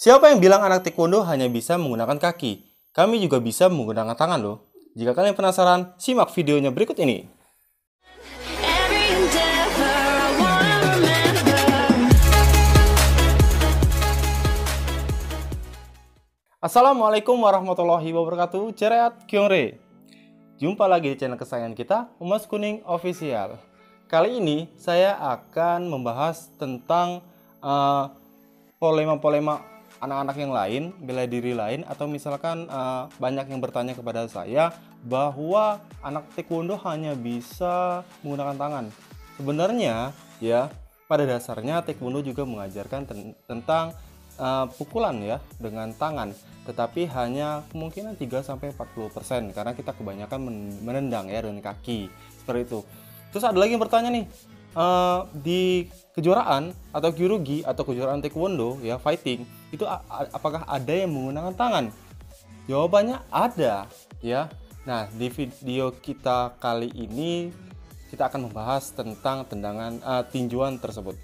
Siapa yang bilang anak taekwondo hanya bisa menggunakan kaki? Kami juga bisa menggunakan tangan loh. Jika kalian penasaran, simak videonya berikut ini. Assalamualaikum warahmatullahi wabarakatuh. Cereat Kyongre. Jumpa lagi di channel kesayangan kita, Emas Kuning Official. Kali ini saya akan membahas tentang eh, polema-polema anak-anak yang lain, bela diri lain, atau misalkan eh, banyak yang bertanya kepada saya bahwa anak taekwondo hanya bisa menggunakan tangan. Sebenarnya ya pada dasarnya taekwondo juga mengajarkan ten- tentang uh, pukulan ya dengan tangan tetapi hanya kemungkinan 3 sampai 40% karena kita kebanyakan men- menendang ya dengan kaki seperti itu. Terus ada lagi yang bertanya nih uh, di kejuaraan atau kyurugi atau kejuaraan taekwondo ya fighting itu apakah ada yang menggunakan tangan? Jawabannya ada ya. Nah, di video kita kali ini kita akan membahas tentang tendangan uh, tinjuan tersebut.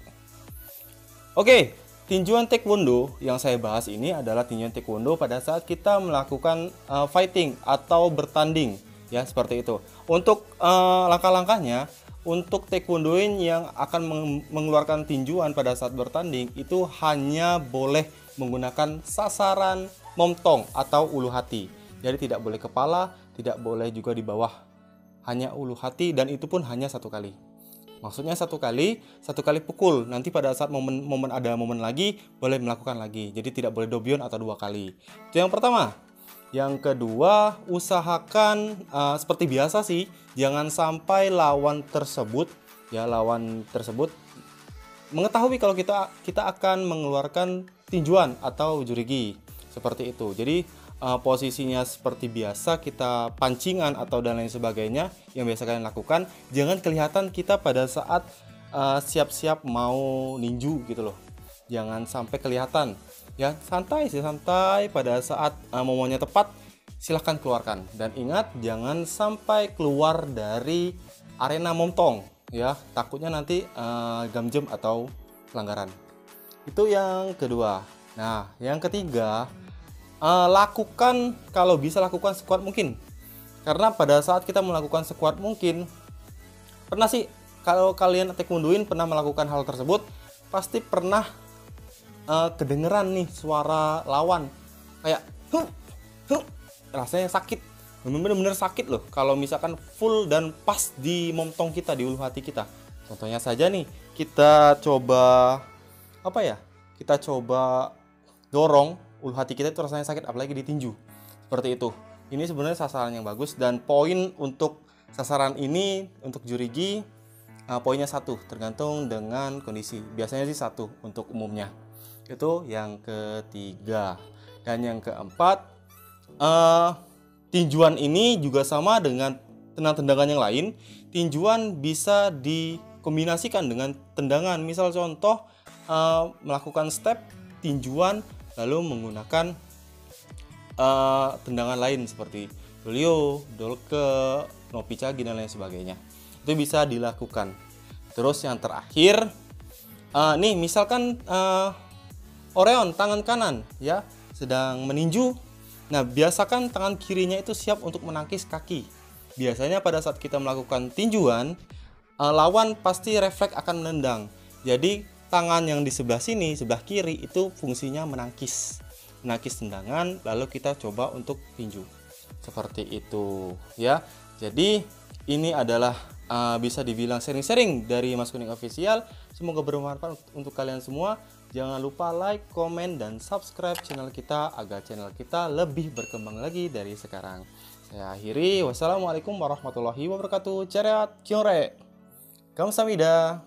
Oke, tinjuan taekwondo yang saya bahas ini adalah tinjuan taekwondo pada saat kita melakukan uh, fighting atau bertanding ya seperti itu. Untuk uh, langkah-langkahnya untuk taekwondoin yang akan meng- mengeluarkan tinjuan pada saat bertanding itu hanya boleh menggunakan sasaran momtong atau ulu hati. Jadi tidak boleh kepala, tidak boleh juga di bawah. Hanya ulu hati dan itu pun hanya satu kali. Maksudnya satu kali, satu kali pukul. Nanti pada saat momen momen ada momen lagi, boleh melakukan lagi. Jadi tidak boleh dobyon atau dua kali. Itu yang pertama. Yang kedua, usahakan uh, seperti biasa sih, jangan sampai lawan tersebut, ya lawan tersebut mengetahui kalau kita kita akan mengeluarkan tinjuan atau jurigi seperti itu. Jadi uh, posisinya seperti biasa kita pancingan atau dan lain sebagainya yang biasa kalian lakukan, jangan kelihatan kita pada saat uh, siap-siap mau ninju gitu loh. Jangan sampai kelihatan. Ya, santai sih santai. Pada saat uh, momennya tepat silahkan keluarkan. Dan ingat jangan sampai keluar dari arena momtong ya. Takutnya nanti uh, gamjem atau pelanggaran. Itu yang kedua. Nah yang ketiga uh, lakukan kalau bisa lakukan sekuat mungkin. Karena pada saat kita melakukan sekuat mungkin pernah sih kalau kalian taekwondoin pernah melakukan hal tersebut pasti pernah uh, kedengeran nih suara lawan. Kayak huh, huh, rasanya sakit. Bener-bener sakit loh kalau misalkan full dan pas di momtong kita di ulu hati kita. Contohnya saja nih kita coba apa ya kita coba dorong ulu hati kita itu rasanya sakit apalagi ditinju. Seperti itu. Ini sebenarnya sasaran yang bagus dan poin untuk sasaran ini untuk jurigi uh, poinnya satu tergantung dengan kondisi. Biasanya sih satu untuk umumnya itu yang ketiga. Dan yang keempat eh, tinjuan ini juga sama dengan tendangan-tendangan yang lain. Tinjuan bisa dikombinasikan dengan tendangan. Misal contoh eh, melakukan step tinjuan lalu menggunakan eh, tendangan lain seperti dolio, dolke, nopicagi dan lain sebagainya. Itu bisa dilakukan. Terus yang terakhir eh, nih misalkan eh, Oreon tangan kanan ya sedang meninju. Nah, biasakan tangan kirinya itu siap untuk menangkis kaki. Biasanya pada saat kita melakukan tinjuan, eh, lawan pasti refleks akan menendang. Jadi, tangan yang di sebelah sini, sebelah kiri itu fungsinya menangkis. Menangkis tendangan, lalu kita coba untuk tinju. Seperti itu, ya. Jadi, ini adalah eh, bisa dibilang sharing-sharing dari Mas Kuning Official. Semoga bermanfaat untuk kalian semua. Jangan lupa like, komen, dan subscribe channel kita agar channel kita lebih berkembang lagi dari sekarang. Saya akhiri. Wassalamualaikum warahmatullahi wabarakatuh. Cereat, kyore. Kamsahamnida.